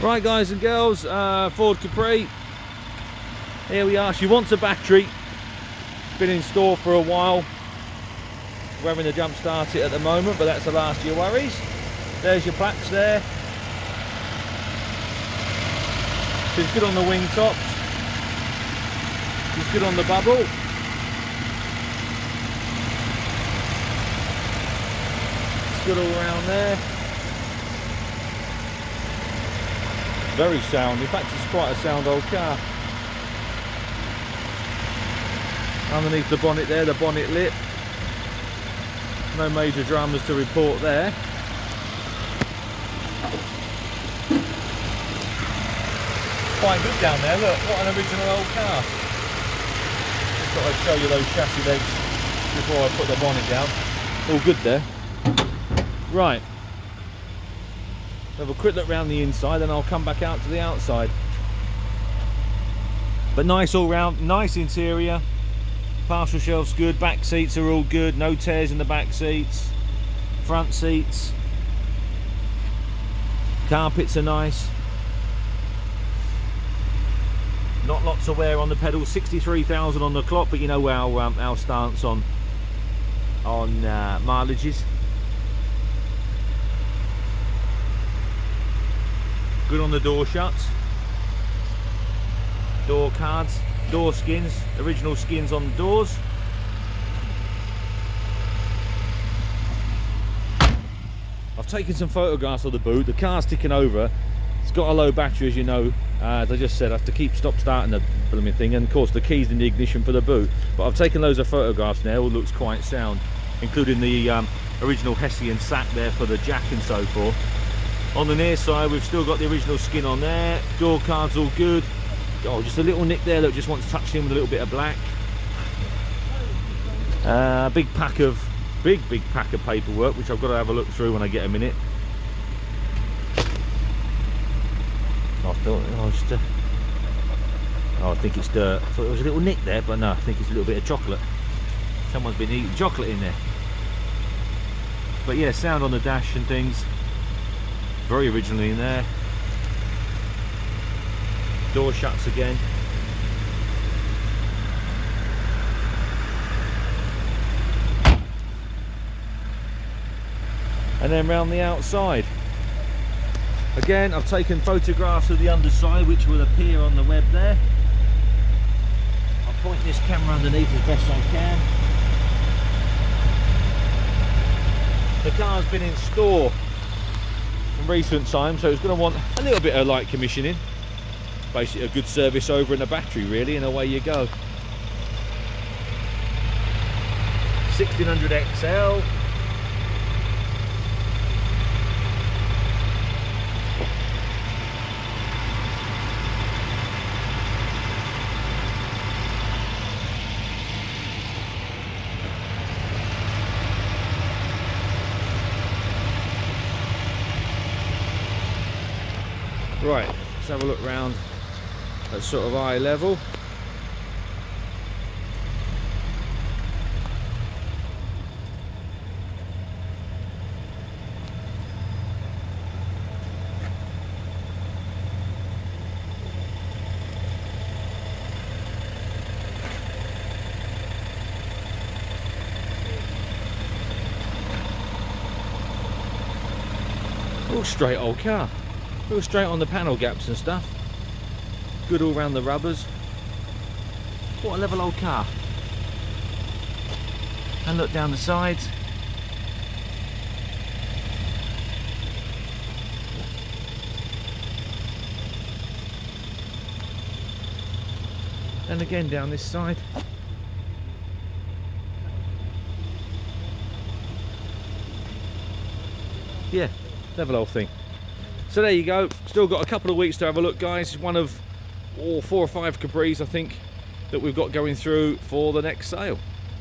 Right guys and girls, uh, Ford Capri. Here we are. She wants a battery. Been in store for a while. We're having to jump start it at the moment, but that's the last of your worries. There's your plaques there. She's good on the wing tops. She's good on the bubble. It's good all around there. Very sound. In fact, it's quite a sound old car. Underneath the bonnet there, the bonnet lip. No major dramas to report there. Quite good down there, look, what an original old car. Just thought I'd show you those chassis legs before I put the bonnet down. All good there. Right. Have a quick look around the inside then I'll come back out to the outside. But nice all round, nice interior. Parcel shelves good, back seats are all good, no tears in the back seats. Front seats. Carpets are nice. Not lots of wear on the pedals, 63,000 on the clock, but you know our, um, our stance on, on uh, mileages. Good on the door shuts. Door cards, door skins, original skins on the doors. I've taken some photographs of the boot. The car's ticking over. It's got a low battery, as you know. Uh, as I just said, I have to keep stop starting the blooming thing, and of course the keys in the ignition for the boot. But I've taken loads of photographs now. All looks quite sound, including the um, original Hessian sack there for the jack and so forth. On the near side, we've still got the original skin on there. Door cards all good. Oh, just a little nick there that just wants touching in with a little bit of black. Uh, big pack of, big, big pack of paperwork, which I've got to have a look through when I get a minute. I thought, oh, just, uh, oh, I think it's dirt. I thought there was a little nick there, but no, I think it's a little bit of chocolate. Someone's been eating chocolate in there. But yeah, sound on the dash and things. Very originally in there. Door shuts again. And then round the outside. Again, I've taken photographs of the underside, which will appear on the web there. I'll point this camera underneath as best I can. The car's been in store recent times, so it's going to want a little bit of light commissioning. Basically a good service over in the battery really, and away you go. 1600 XL, Right, let's have a look round at sort of eye level. All straight old car. Real straight on the panel gaps and stuff. Good all round the rubbers. What a level old car. And look down the sides. And again down this side. Yeah, level old thing. So there you go. Still got a couple of weeks to have a look, guys. One of oh, four or five Capris, I think, that we've got going through for the next sale.